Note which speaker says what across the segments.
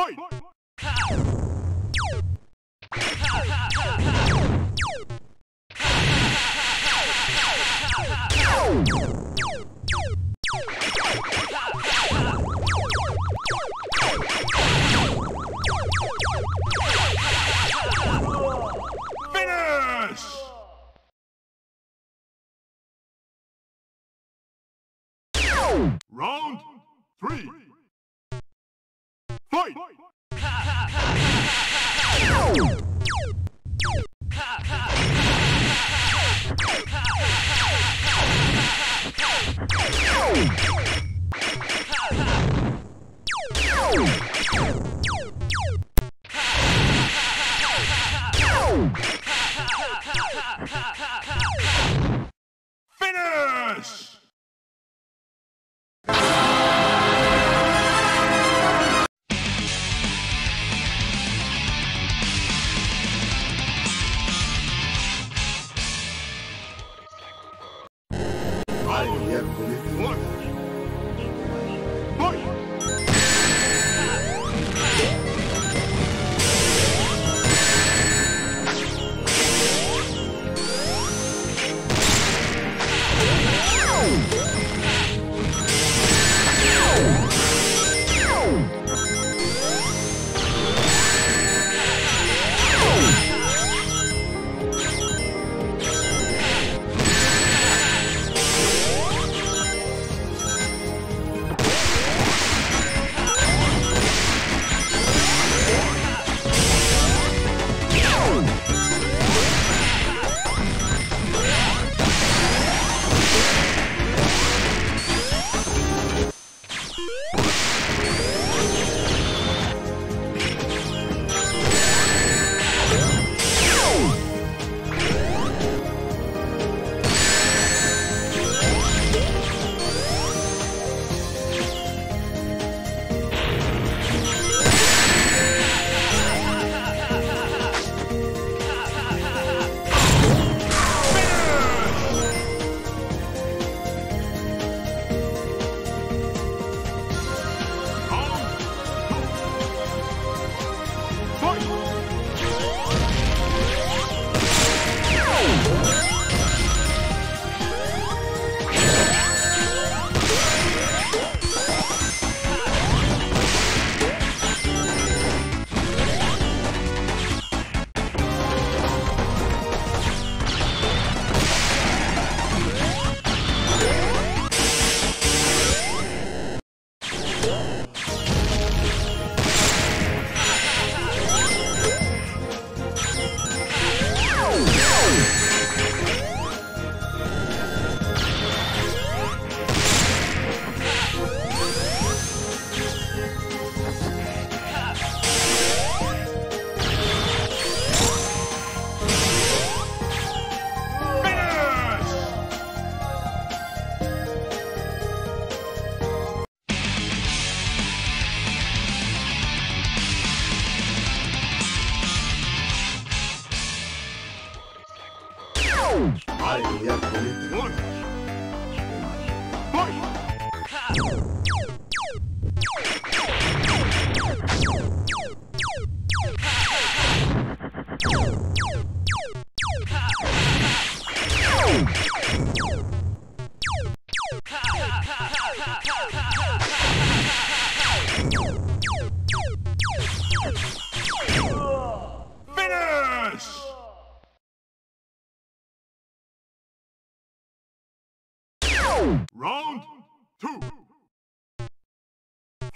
Speaker 1: fight! Finish! Round three. Fight!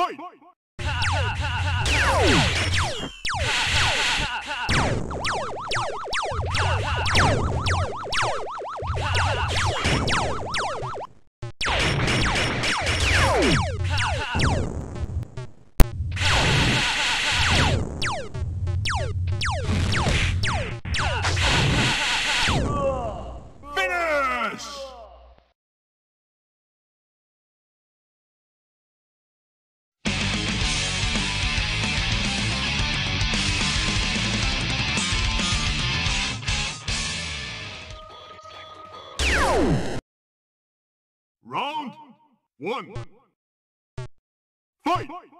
Speaker 1: Fight! One. Fight! Finish!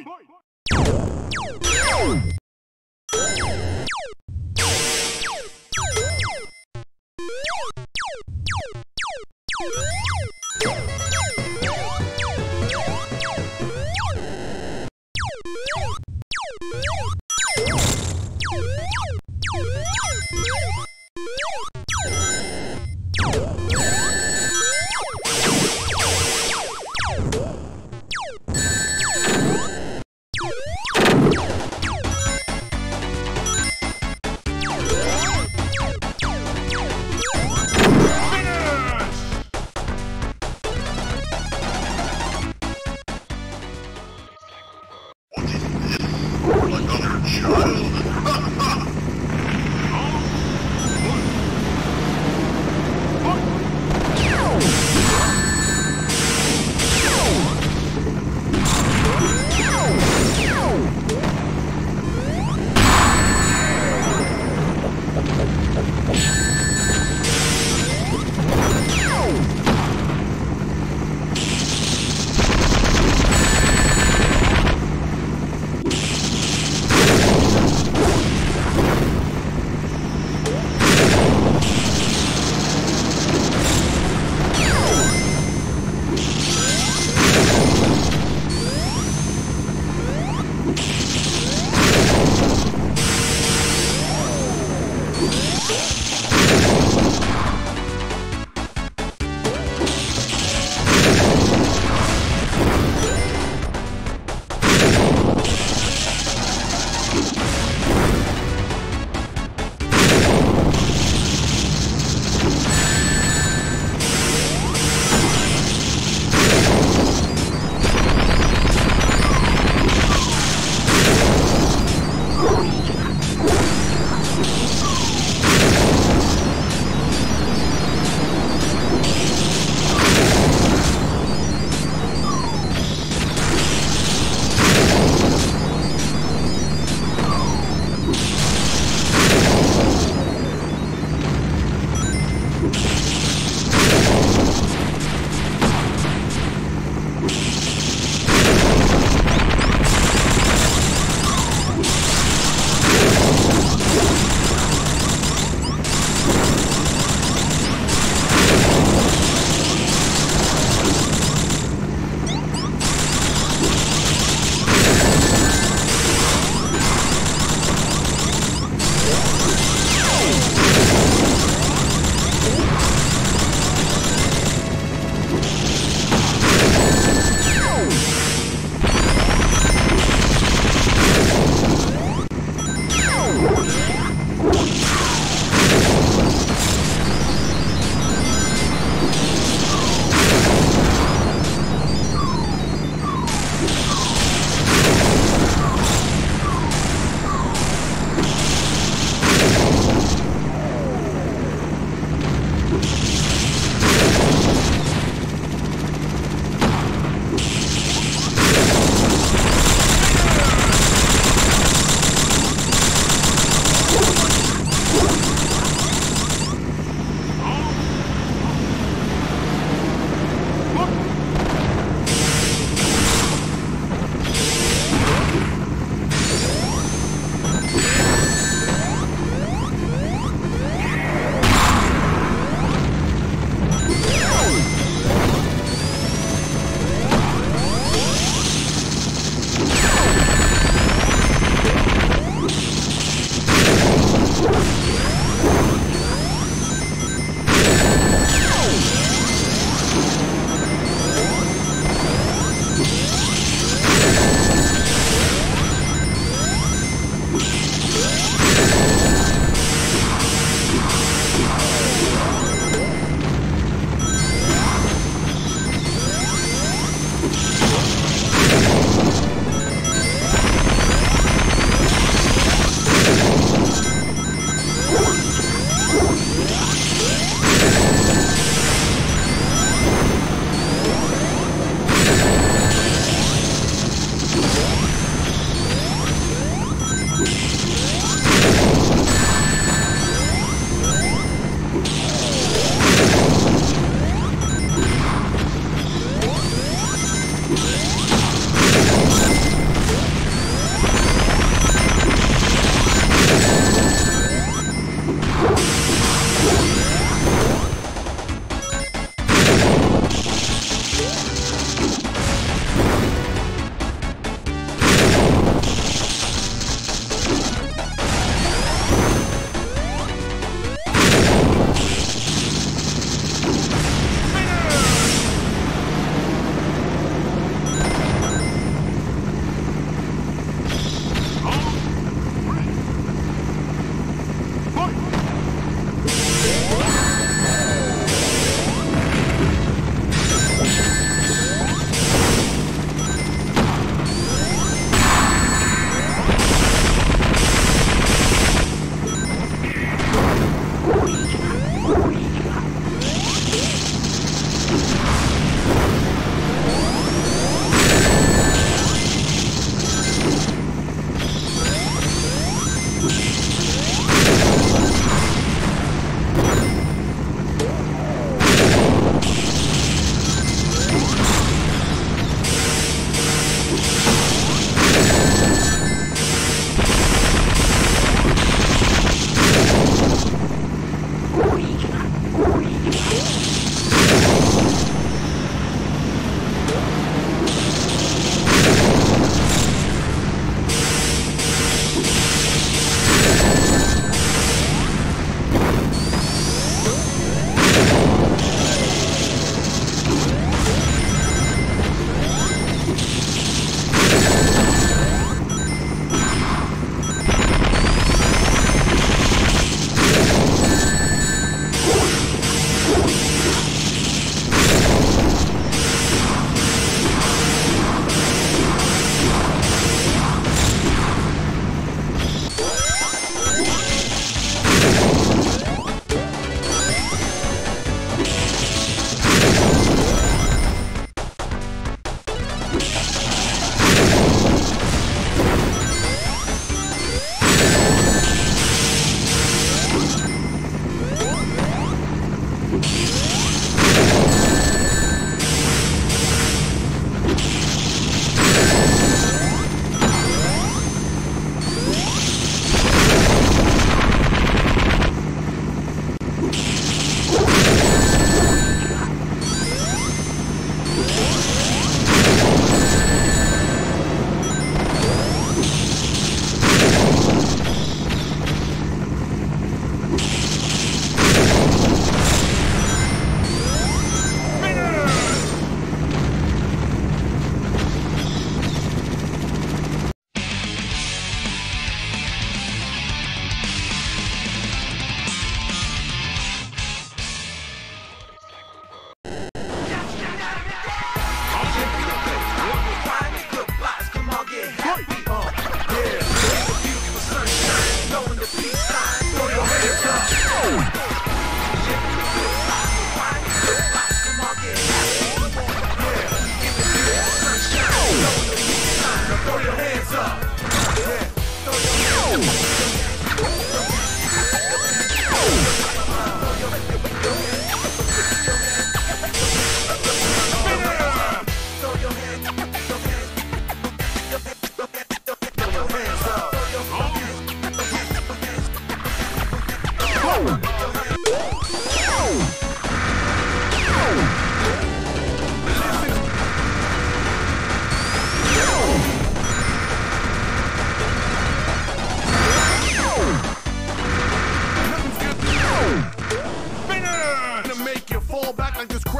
Speaker 1: Fight! you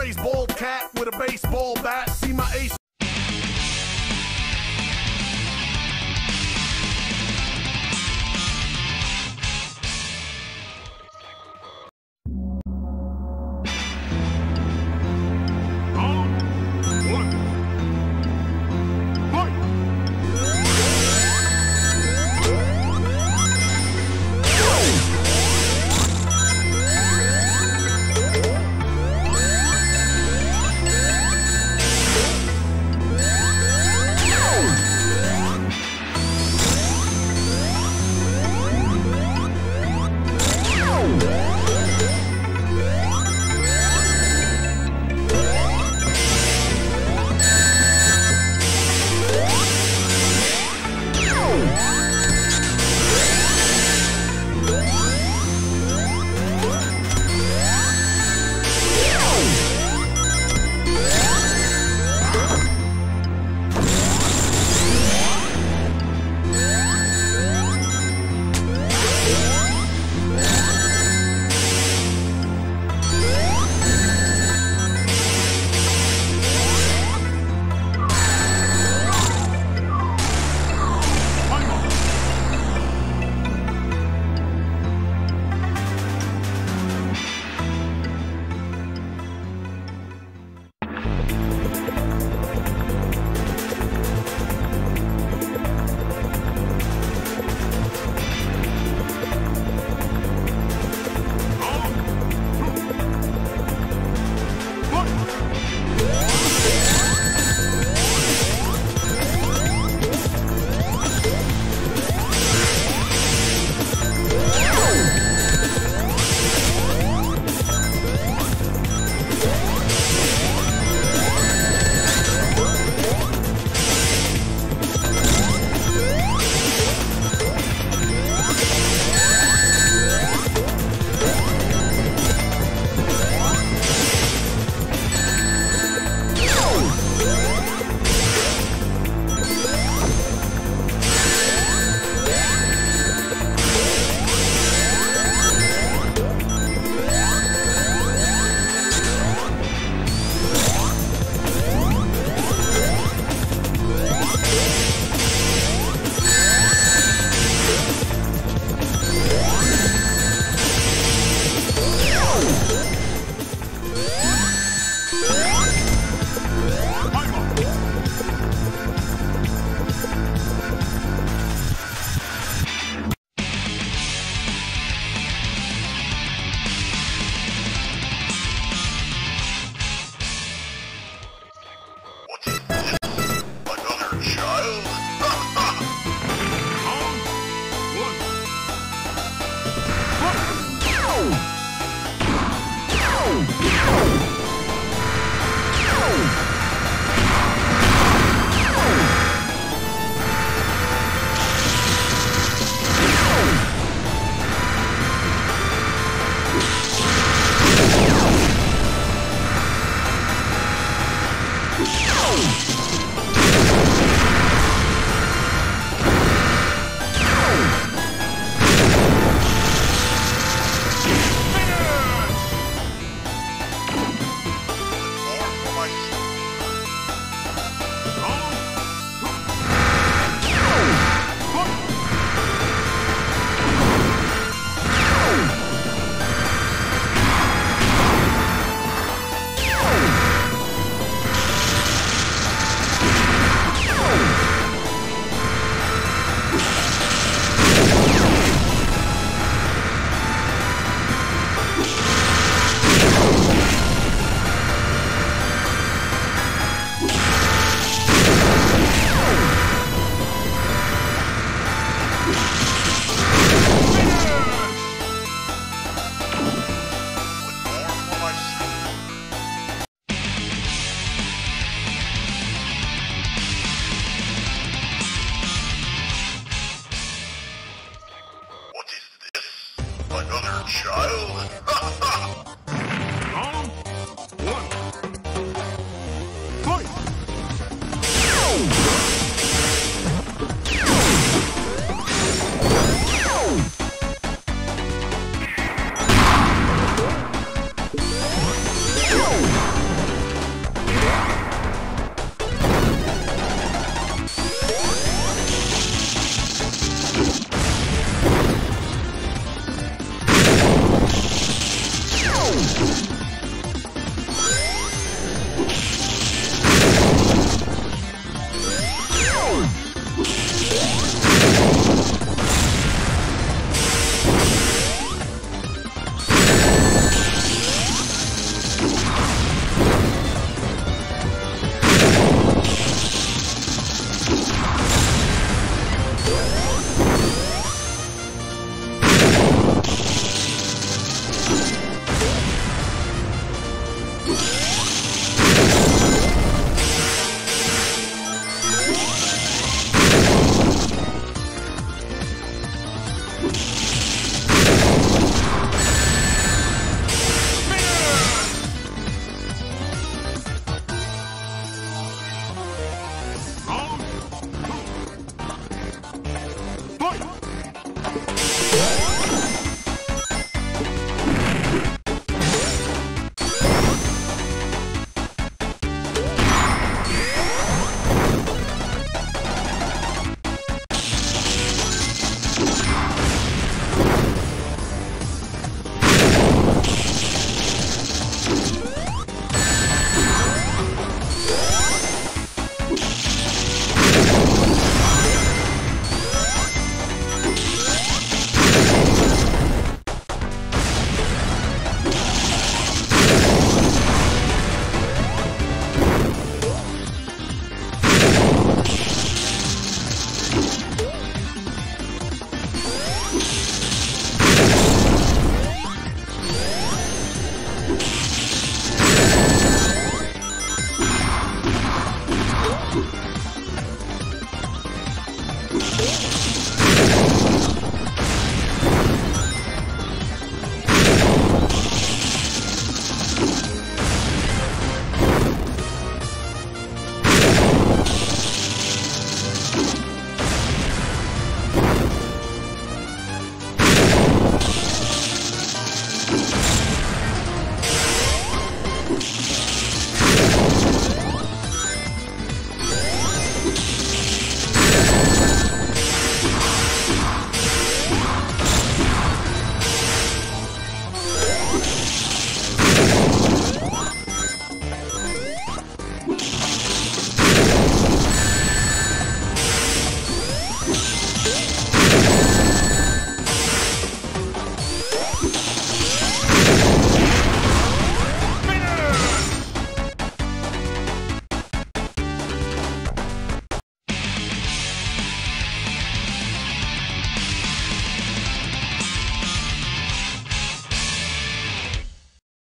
Speaker 1: raised bald cat with a baseball bat.